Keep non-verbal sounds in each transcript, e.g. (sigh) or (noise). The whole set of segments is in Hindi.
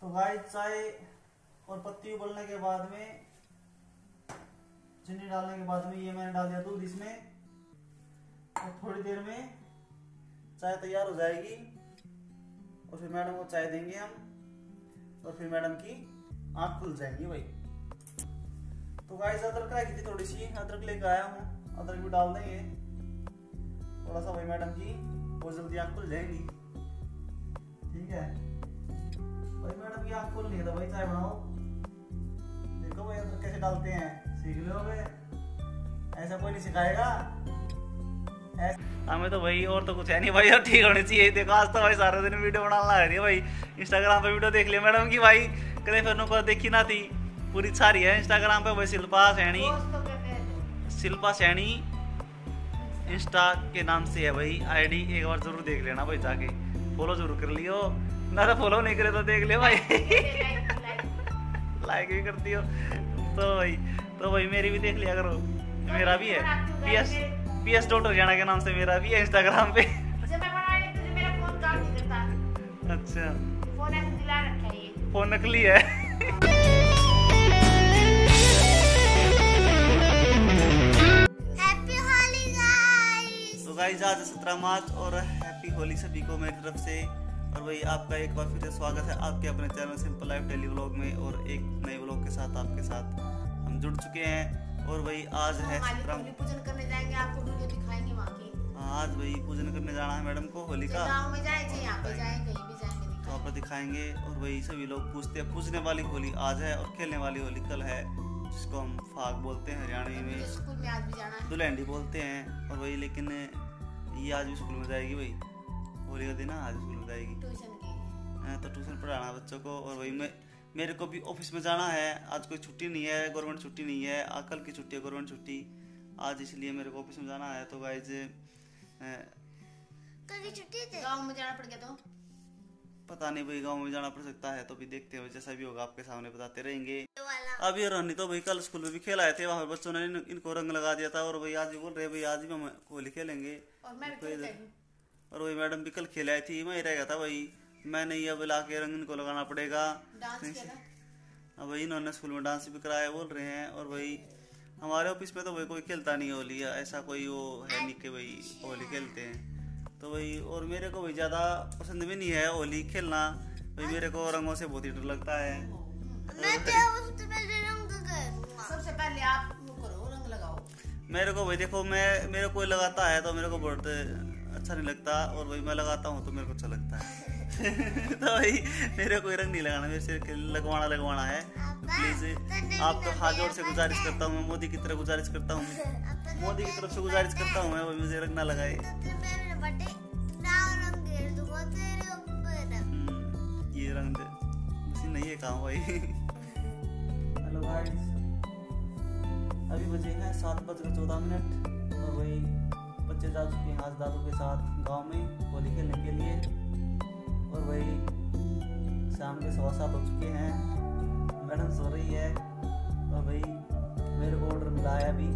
तो गाय चाय और पत्ती उबलने के बाद में, चीनी डालने के बाद में ये मैंने डाल दिया दूध इसमें। और थोड़ी देर में चाय तैयार हो जाएगी। और फिर मैडम को चाय देंगे हम। और फिर मैडम की आँख खुल जाएँगी भाई। तो गाइस, अदरक रखी थी थोड़ी सी। अदरक लेकर आया हूँ। अदरक भी डाल देंगे। थोड़ा सा भाई मैडम की, बहुत जल्दी आँख खुल जाएगी। ठीक है? भाई मैडम की आँख खुल है तो भाई चाय बनाओ। देखो भाई अदरक कैसे डालते हैं। सीख लो ऐसा कोई नहीं सिखाएगा। हमें तो भाई और तो कुछ है नहीं भाई और ठीक होनी चाहिए। देखो आज तो भाई सारे दिन वीडियो बनाना लग रही है भाई। इंस्टाग्राम पे वीडियो देख लिया मैडम की भाई। कदे फिर को देखी ना थी। पूरी सारी है इंस्टाग्राम पे भाई शिल्पा सैनी। शिल्पा सैनी। इंस्टा के नाम से है भाई। आईडी एक बार ज़रूर देख लेना भाई जाके। फॉलो ज़रूर कर लियो। ना तो फॉलो नहीं करे तो देख लियो भाई। (laughs) लाइक भी करती हो। तो भाई तो भाई मेरी भी देख लिया करो। मेरा भी है। P S P S dot Haryana के नाम से मेरा भी है इंस्टाग्राम पे। अच्छा। फ़ोन नकली है। तो गाइस आज सत्रह मार्च और हैप्पी होली सभी को मेरी तरफ़ से। और भाई आपका एक बार फिर से स्वागत है आपके अपने channel simple life daily vlog में और एक नए व्लॉग के साथ आपके साथ हम जुड़ चुके हैं और भाई आज है पूजन करने जाएँगे आपको वीडियो दिखाएँगे वहाँ की आज भाई पूजन करने जाना है मैडम को होली का गाँव में जाए यहाँ पे जाए कहीं भी जाएँगे तो आप दिखाएँगे और वही सभी लोग पूछते हैं पूजने वाली होली आज है और खेलने वाली होली कल है जिसको हम फाग बोलते हैं हरियाणा में। स्कूल में आज भी जाना है। दुलहंडी बोलते हैं और वही लेकिन ये आज भी स्कूल में जाएगी भाई होली का दिन आज स्कूल में जाएगी। ट्यूशन हाँ, तो ट्यूशन पढ़ाना बच्चों को और वही मैं मेरे को भी ऑफ़िस में जाना है। आज कोई छुट्टी नहीं है गवर्नमेंट छुट्टी नहीं है कल की छुट्टी है गवर्नमेंट छुट्टी। आज इसलिए मेरे को ऑफ़िस में जाना है तो गाइज़ कल की छुट्टी थी? गाँव में जाना पड़ गया तो? पता नहीं भाई गाँव में जाना पड़ सकता है तो भी देखते हैं जैसा भी होगा आपके सामने बताते रहेंगे। अभी रोनी तो भाई कल स्कूल में भी खेल आए थे वहाँ बच्चों ने इन, इनको रंग लगा दिया था और भाई आज भी बोल रहे भाई आज भी हम होली खेलेंगे। और वही मैडम भी कल खेल आई थी मैं रह गया था भाई मैंने ये अब ला के रंग इनको लगाना पड़ेगा। डांस अब वही इन्होंने स्कूल में डांस भी कराया बोल रहे हैं और वही हमारे ऑफ़िस में तो भाई कोई खेलता नहीं होली ऐसा कोई वो है नहीं कि भाई होली खेलते हैं। तो वही और मेरे को भाई ज़्यादा पसंद भी नहीं है होली खेलना। भाई मेरे को रंगों से बहुत ही डर लगता है। सबसे पहले आप करो रंग लगाओ। मेरे को भाई देखो मैं मेरे को लगाता है तो मेरे को बहुत अच्छा नहीं लगता और भाई मैं लगाता हूँ तो मेरे को अच्छा लगता है। (laughs) तो भाई मेरे कोई रंग नहीं लगाना मेरे से लगवाना लगवाना है। प्लीज़ आप तो हाथ जोड़ से गुजारिश करता हूँ मैं मोदी की तरफ़ गुजारिश करता हूँ। मोदी की तरफ़ से गुजारिश करता हूँ मैं वो मुझे रंग ना लगाए। हम्म, ये रंग नहीं है काम भाई। हेलो गाइस अभी बजे हैं सात बजकर चौदह मिनट और वही बच्चे जा चुके हैं आज दादू के साथ गाँव में, होली खेलने के लिए। और वही शाम के सवा सात हो चुके हैं। मैडम सो रही है। और भाई मेरे को ऑर्डर मिला है अभी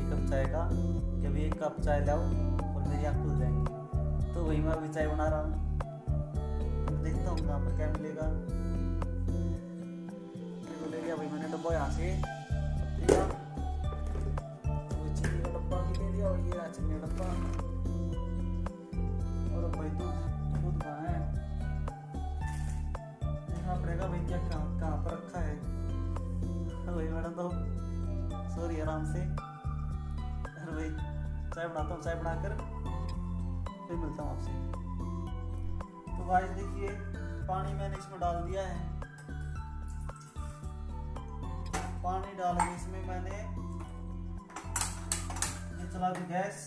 एक कप चाय का। कि अभी एक कप चाय लाओ और मेरी आँख खुल जाएँगी। तो वही मैं अभी चाय बना रहा हूँ। तो देखता हूँ कहाँ पर क्या मिलेगा। मेरे ले गया भाई, मैंने डब्बा यहाँ से। चाय बनाता हूँ, चाय बनाकर फिर मिलता हूँ आपसे। तो गाइस देखिए, पानी मैंने इसमें डाल दिया है। पानी डाल के इसमें मैंने ये चला दी गैस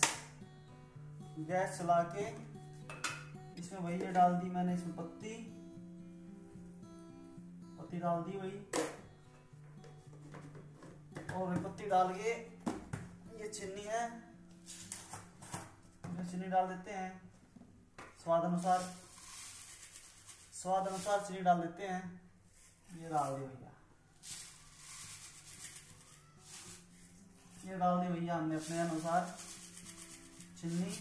गैस चला के इसमें वही ये डाल दी मैंने, इसमें पत्ती पत्ती डाल दी वही। और पत्ती डाल के ये छिन्नी है। इसमें चीनी डाल देते हैं। स्वाद अनुसार स्वाद अनुसार चीनी डाल देते हैं। ये डाल दी भैया। ये डाल दी भैया हमने अपने अनुसार चीनी।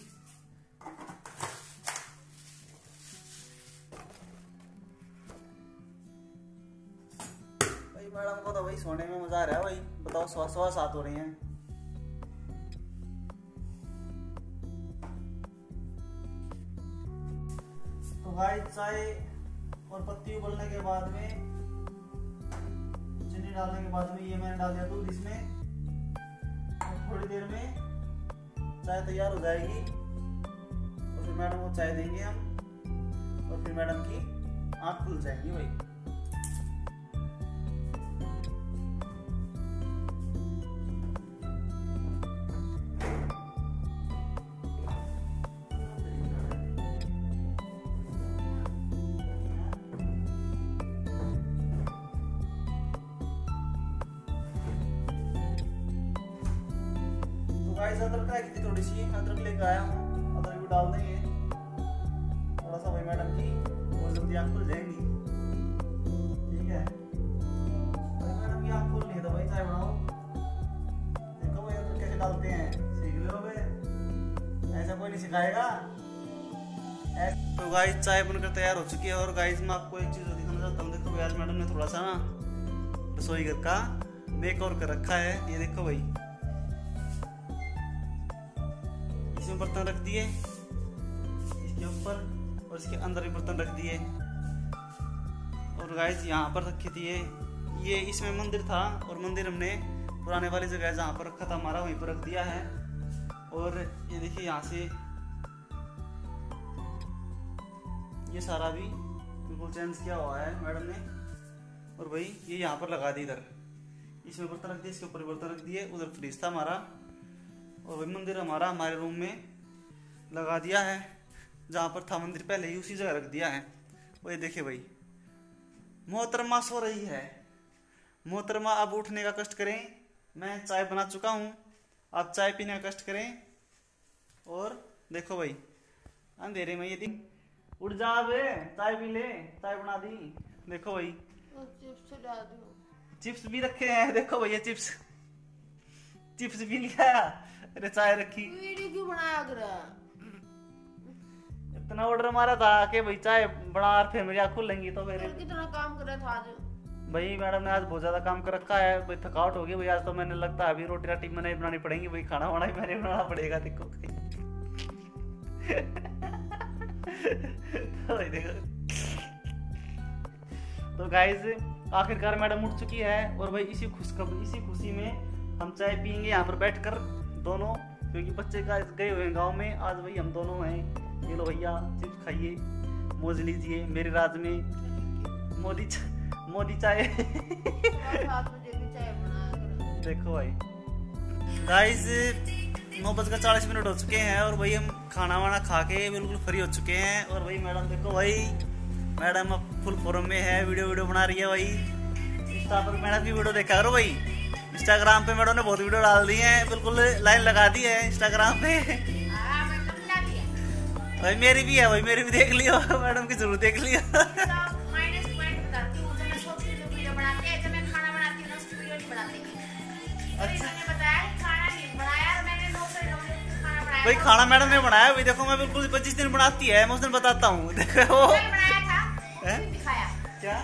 मैडम को तो भाई सोने में मज़ा आ रहा है भाई। बताओ सवा सवा सात हो रही हैं। चाय और पत्ती उबलने के बाद में चीनी डालने के बाद में ये मैंने डाल दिया दूध इसमें। और थोड़ी देर में चाय तैयार हो जाएगी। और फिर मैडम को चाय देंगे हम। और फिर मैडम की आँख खुल जाएगी भाई। गाइस अदरक का की थोड़ी सी अदरक लेकर आया हूँ। अदरक भी डाल देंगे। थोड़ा सा भाई मैडम की और जल्दी आँख खुल जाएँगी ठीक है? भाई मैडम की आँख खुल नहीं है तो भाई चाय बनाओ। देखो भाई अदरक कैसे डालते हैं। सीख लो बे ऐसा कोई नहीं सिखाएगा। तो गाइस चाय बनकर तैयार हो चुकी है और गाइस मैं आपको एक चीज़ दिखाना चाहता हूँ। देखो आज मैडम ने थोड़ा सा ना रसोई घर का मेक और कर रखा है। ये देखो भाई। दिए इसके ऊपर और इसके अंदर भी बर्तन रख दिए। और गाइस यहाँ पर रखी ये ये इसमें मंदिर था और मंदिर हमने पुराने वाली जगह जहाँ पर रखा था, हमारा वहीं पर रख दिया है। और ये देखिए यहाँ से ये सारा भी बिल्कुल चेंज किया हुआ है मैडम ने। और भाई, ये यहाँ पर लगा दी इधर। इसमें बर्तन रख दिए, इसके ऊपर बर्तन रख दिए। उधर फ्रिज था हमारा। और वही मंदिर हमारा हमारे रूम में लगा दिया है जहाँ पर था मंदिर पहले ही उसी जगह रख दिया है। वही देखिए भाई मोहतरमा सो रही है। मोहतरमा अब उठने का कष्ट करें। मैं चाय बना चुका हूँ। आप चाय पीने का कष्ट करें। और देखो भाई अंधेरे में ये दिन। उठ जा बे चाय पी ले चाय बना दी। देखो भाई चिप्स चिप्स भी रखे हैं। देखो भैया चिप्स। चिप्स भी लिया। अरे चाय रखी। वीडियो क्यों बनाया कर इतना ऑर्डर मारा था कि भाई चाय बना और फिर मेरी आँख खुल लेंगी तो मेरे कितना काम कर रहा था आज? भाई मैडम ने आज बहुत ज़्यादा काम कर रखा है। भाई थकावट होगी भाई आज तो मैंने लगता है अभी रोटी राटी मैंने बनानी पड़ेगी। भाई खाना वाना भी मैंने बनाना पड़ेगा देखो तो देखो। तो गाइज़ आखिरकार मैडम उठ चुकी है और भाई इसी खुशखबरी इसी खुशी में हम चाय पियेंगे। यहाँ पर बैठकर दोनों क्योंकि बच्चे का गए हुए हैं गाँव में आज भाई हम दोनों हैं। ये लो भैया, चिप्स खाइए, मौज लीजिए, मेरे राज में मोदी मोदी चाय। देखो भाई। गाइस नौ बजकर चालीस मिनट हो चुके हैं और भाई हम खाना वाना खा के बिल्कुल फ्री हो चुके हैं। और भाई मैडम, देखो भाई, मैडम अब फुल फॉर्म में है वीडियो वीडियो बना रही है भाई। इंस्टा पर मैडम की वीडियो देखा करो भाई। इंस्टाग्राम पे मैडम ने बहुत वीडियो डाल दी है, बिल्कुल लाइन लगा दी है इंस्टाग्राम पे। भाई मेरी भी है भाई मेरी भी देख लियो मैडम की ज़रूर देख लियो। तो मैंने बनाया भाई खाना मैडम ने बनाया भाई देखो मैं बिल्कुल पच्चीस दिन बनाती है मैं उस दिन बताता हूँ देखो। मैंने क्या?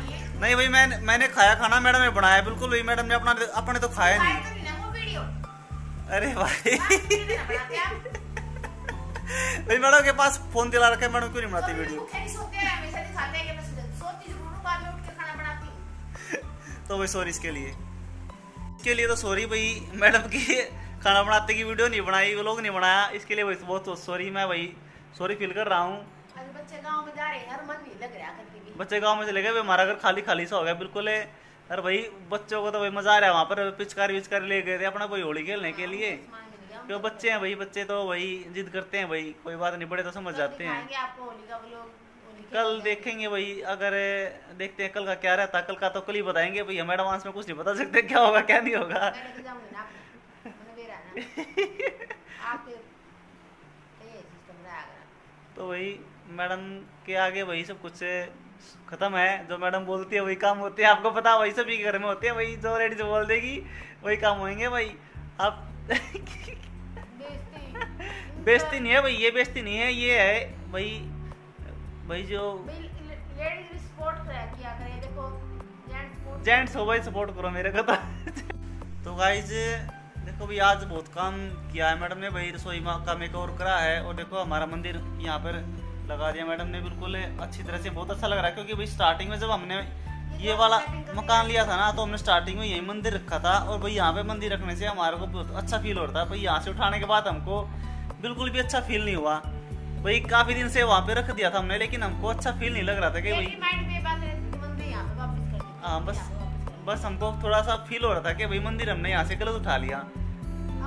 दिए नहीं भाई मैं मैंने खाया खाना मैडम ने बनाया बिल्कुल भाई मैडम ने अपना अपने तो खाया नहीं। तो अरे भाई। भाई मैडम के पास फ़ोन दिला रखा है मैडम क्यों नहीं बनाती तो वीडियो हैं हैं हूँ के खाना (laughs) तो भाई सॉरी इसके लिए। इसके लिए तो सॉरी भाई मैडम की खाना बनाते की वीडियो नहीं बनाई वो लोग नहीं बनाया। इसके लिए भाई बहुत सॉरी मैं भाई सॉरी फील कर रहा हूँ। बच्चे गाँव में जा रहे हैं यार मन नहीं लग रहा करके बच्चे गाँव में चले गए हमारा घर खाली खाली सा हो गया बिल्कुल है। अरे भाई बच्चों को तो भाई मज़ा आ रहा है वहाँ पर पिचकारी विचकारी ले गए थे अपना कोई होली खेलने के लिए। गया क्यों बच्चे हैं भाई बच्चे तो भाई जिद करते हैं भाई कोई बात नहीं बड़े तो समझ जाते हैं। कल देखेंगे भाई अगर देखते हैं कल का क्या रहता है कल का तो कल ही बताएँगे भाई हम एडवांस में कुछ नहीं बता सकते क्या होगा क्या नहीं होगा। मैं लेके जाऊँगी ना आपको मैंने भी रहना। (laughs) आप फिर ये सिस्टम रहा अगर। तो वही मैडम के आगे वही सब कुछ खत्म है जो मैडम बोलती है वही काम होते हैं आपको पता वही सभी घर में होते हैं वही जो रेडी जो बोल देगी वही काम होंगे भाई। आप (laughs) बेचती नहीं है भाई ये बेचती नहीं है ये है भाई भाई जो लेडीज़ भी सपोर्ट किया करें देखो जेंट्स जेंट्स हो भाई सपोर्ट करो मेरे को तो। (laughs) तो गाइज़ देखो भाई आज बहुत काम किया है मैडम ने भाई रसोई माँ का मेक ओवर करा है और देखो हमारा मंदिर यहाँ पर लगा दिया मैडम ने बिल्कुल अच्छी तरह से बहुत अच्छा लग रहा है क्योंकि भाई स्टार्टिंग में जब हमने ये वाला मकान लिया था ना तो हमने स्टार्टिंग में यही मंदिर रखा था और भाई यहाँ पे मंदिर रखने से हमारे को बहुत अच्छा फील हो रहा था। भाई यहाँ से उठाने के बाद हमको बिल्कुल भी अच्छा फील नहीं हुआ। भाई काफ़ी दिन से वहाँ पे रख दिया था हमने लेकिन हमको अच्छा फील नहीं लग रहा था कि भाई मेरी माइंड में ये बात रहती थी मंदिर यहाँ पे वापस कर दी। हाँ बस। बस हमको थोड़ा सा फील हो रहा था कि भाई मंदिर हमने यहाँ से गलत उठा लिया।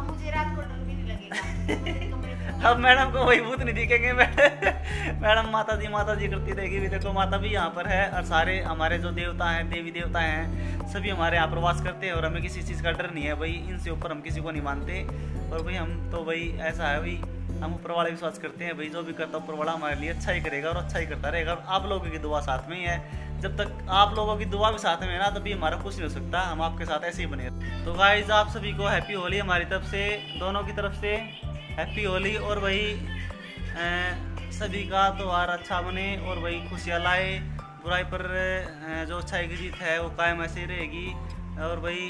मुझे रात को डर भी नहीं लगेगा। (laughs) अब मैडम को वही भूत नहीं दिखेंगे मैडम माता जी माता जी करती रहेगी। भी देखो, माता भी यहाँ पर है और सारे हमारे जो देवता हैं, देवी देवता हैं, सभी हमारे यहाँ पर वास करते हैं और हमें किसी चीज़ का डर नहीं है। भाई, इनसे ऊपर हम किसी को नहीं मानते। और भाई, हम तो भाई, ऐसा है भाई, हम ऊपर वाला विश्वास करते हैं। भाई, जो भी करता ऊपर वाला हमारे लिए अच्छा ही करेगा और अच्छा ही करता रहेगा। आप लोगों की दुआ साथ में ही है। जब तक आप लोगों की दुआ भी साथ में है ना, तभी हमारा कुछ नहीं हो सकता। हम आपके साथ ऐसे ही बने तो गाइज़ आप सभी को हैप्पी होली हमारी तरफ़ से, दोनों की तरफ़ से। हैप्पी होली और वही सभी का त्यौहार अच्छा बने और वही खुशियाँ लाए। बुराई पर जो अच्छाई की जीत है वो कायम ऐसे रहेगी। और वही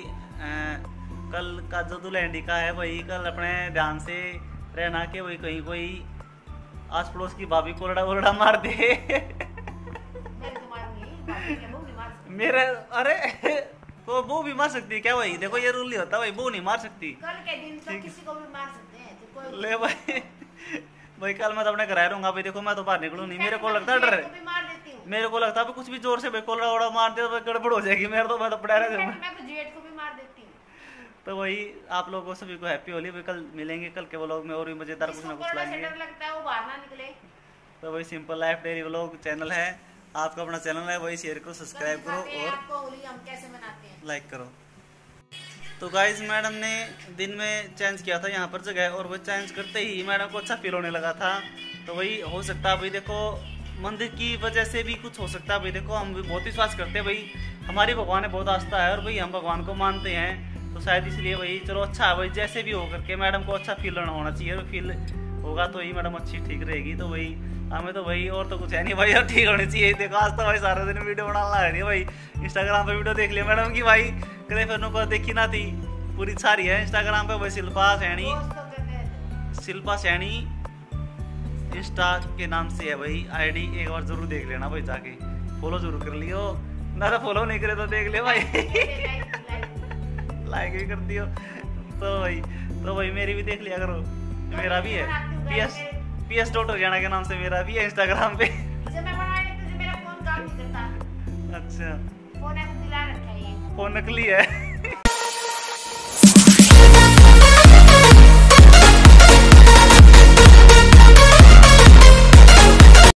कल का जो दुल्हन का है वही कल अपने ध्यान से रहना के वही कहीं कोई आस पड़ोस की भाभी को लड़ा उलड़ा मार दे। मेरे तो मार अरे तो वो भी मार सकती है क्या वही? देखो ये रूल नहीं होता भाई वो नहीं मार सकती। कल के दिन तो किसी को भी मार सकते। तो ले भाई। भाई कल मैं तो अपने घर रहूँगा भाई देखो मैं तो बाहर निकलूँ नहीं। मेरे को लगता है डर भी मार हूँ को लगता है कुछ भी ज़ोर से भाई कोलड़ा वोड़ा मार दिया तो गड़बड़ हो जाएगी। मेरे तो मैं तो पड़ा रह तो जेठ को भी मार देती हूँ। तो वही आप लोगों को सभी को हैप्पी होली। भाई कल मिलेंगे कल के व्लॉग में और भी मज़ेदार कुछ ना कुछ लाएँगे। लगता है वो बाहर ना निकले। तो वही simple life daily vlog channel है। आपका अपना चैनल है वही शेयर करो सब्सक्राइब करो और आपको होली हम कैसे मनाते हैं। लाइक करो। तो गाइज़ मैडम ने दिन में चेंज किया था यहाँ पर जगह और वो चेंज करते ही मैडम को अच्छा फील होने लगा था। तो वही हो सकता है भाई, देखो, मंदिर की वजह से भी कुछ हो सकता है भाई, देखो, हम भी बहुत विश्वास करते हैं भाई। हमारी भगवान में बहुत आस्था है और भाई हम भगवान को मानते हैं। तो शायद इसलिए भाई, चलो अच्छा है भाई, जैसे भी हो करके मैडम को अच्छा फील होना चाहिए फील होगा तो ही मैडम अच्छी ठीक रहेगी तो वही, हमें तो भाई और तो कुछ है नहीं भाई और ठीक होनी चाहिए। देखो, आज तो भाई सारा दिन वीडियो बनाना लग रही है भाई। इंस्टाग्राम पे वीडियो देख लिया मैडम की भाई। कदे फिर को देखी ना थी। पूरी सारी है इंस्टाग्राम पे भाई, शिल्पा सैनी। शिल्पा सैनी। इंस्टा के नाम से है भाई। आईडी एक बार ज़रूर देख लेना भाई जाके। फॉलो ज़रूर कर लियो। ना तो फॉलो नहीं करे तो देख लियो भाई। (laughs) लाइक भी कर दियो। तो भाई तो भाई मेरी भी देख लिया करो। मेरा भी है। P S P S dot Haryana के नाम से मेरा भी है इंस्टाग्राम पे। जब मैं बना लेती तो मेरा फ़ोन काम नहीं करता। अच्छा। फ़ोन ऐसे दिला रखा है ये। फ़ोन नकली है।